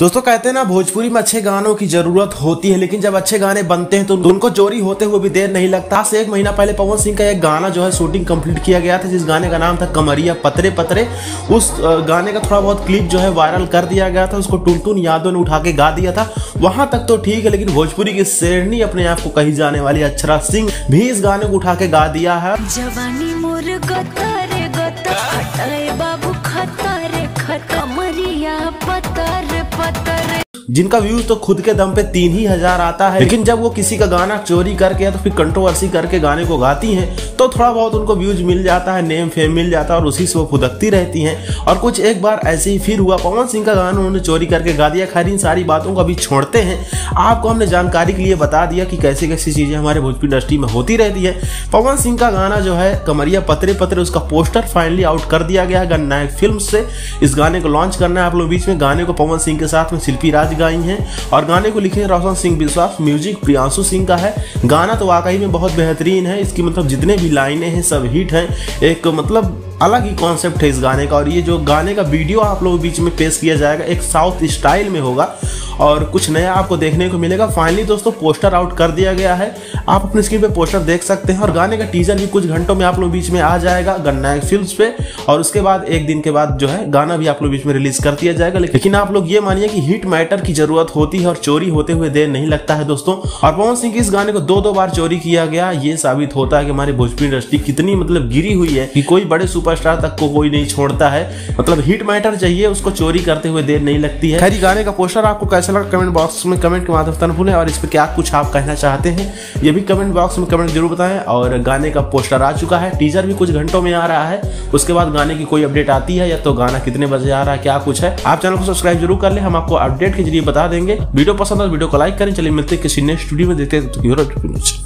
दोस्तों, कहते हैं ना, भोजपुरी में अच्छे गानों की ज़रूरत होती है, लेकिन जब अच्छे गाने बनते हैं तो उनको चोरी होते हुए भी देर नहीं लगता। से एक महीना पहले पवन सिंह का एक गाना जो है शूटिंग कंप्लीट किया गया था, जिस गाने का नाम था कमरिया पतरे पतरे। उस गाने का थोड़ा बहुत क्लिप जो है वायरल कर दिया गया था, उसको टुनटुन यादव ने उठा के गा दिया था। वहाँ तक तो ठीक है, लेकिन भोजपुरी की शेरनी अपने आप को कही जाने वाली अक्षरा सिंह भी इस गाने को उठा के गा दिया है। जवानी गता बाबू पतर जिनका व्यूज़ तो खुद के दम पे तीन ही हज़ार आता है, लेकिन जब वो किसी का गाना चोरी करके या तो फिर कंट्रोवर्सी करके गाने को गाती हैं तो थोड़ा बहुत उनको व्यूज़ मिल जाता है नेम फेम मिल जाता है, और उसी से वो फुदकती रहती हैं। और कुछ एक बार ऐसे ही फिर हुआ, पवन सिंह का गाना उन्होंने चोरी करके गा दिया, खैर इन सारी बातों को अभी छोड़ते हैं। आपको हमने जानकारी के लिए बता दिया कि कैसी कैसी चीज़ें हमारे भोजपुरी इंडस्ट्री में होती रहती है। पवन सिंह का गाना जो है, कमरिया पतरे पतरे, उसका पोस्टर फाइनली आउट कर दिया गया है गन्नायक फ़िल्म से। इस गाने को लॉन्च करना है आप लोग बीच में, गाने को पवन सिंह के साथ में, शिल्पी राज गाई हैं और गाने को लिखे रोशन सिंह विश्वास म्यूज़िक प्रियांशु सिंह का है। गाना तो वाकई में बहुत बेहतरीन है, इसकी मतलब जितने भी लाइनें हैं, सब हिट हैं। एक मतलब अलग ही कॉन्सेप्ट है इस गाने का और ये जो गाने का वीडियो आप लोगों के बीच में पेश किया जाएगा, एक साउथ स्टाइल में होगा और कुछ नया आपको देखने को मिलेगा। फाइनली दोस्तों पोस्टर आउट कर दिया गया है। आप अपने स्क्रीन पे पोस्टर देख सकते हैं और गाने का टीजर भी कुछ घंटों में आप लोग बीच में आ जाएगा गन्ना फ़िल्म पे और उसके बाद एक दिन के बाद जो है गाना भी आप लोग बीच में रिलीज़ कर दिया जाएगा। लेकिन आप लोग ये मानिए कि हिट मैटर की ज़रूरत होती है और चोरी होते हुए देर नहीं लगता है दोस्तों। और पवन सिंह की इस गाने को दो दो बार चोरी किया गया। ये साबित होता है कि हमारी भोजपुरी इंडस्ट्री कितनी मतलब गिरी हुई है कि कोई बड़े सुपरस्टार तक को कोई नहीं छोड़ता है। मतलब हिट मैटर चाहिए, उसको चोरी करते हुए देर नहीं लगती है। खैर गाने का पोस्टर आपको कैसा लगा? कमेंट बॉक्स में कमेंट के माध्यम से भूलें और इस पर क्या कुछ आप कहना चाहते हैं, ये भी कमेंट बॉक्स में कमेंट ज़रूर बताएँ। और गाने का पोस्टर आ चुका है। टीजर भी कुछ घंटों में आ रहा है। उसके बाद गाने की कोई अपडेट आती है या तो गाना कितने बजे आ रहा है, क्या कुछ है, आप चैनल को सब्सक्राइब ज़रूर कर ले। हम आपको अपडेट के ज़रिए बता देंगे। वीडियो पसंद है वीडियो को लाइक करें। चलिए मिलते किसी नेक्स्ट स्टूडियो में। देखते हैं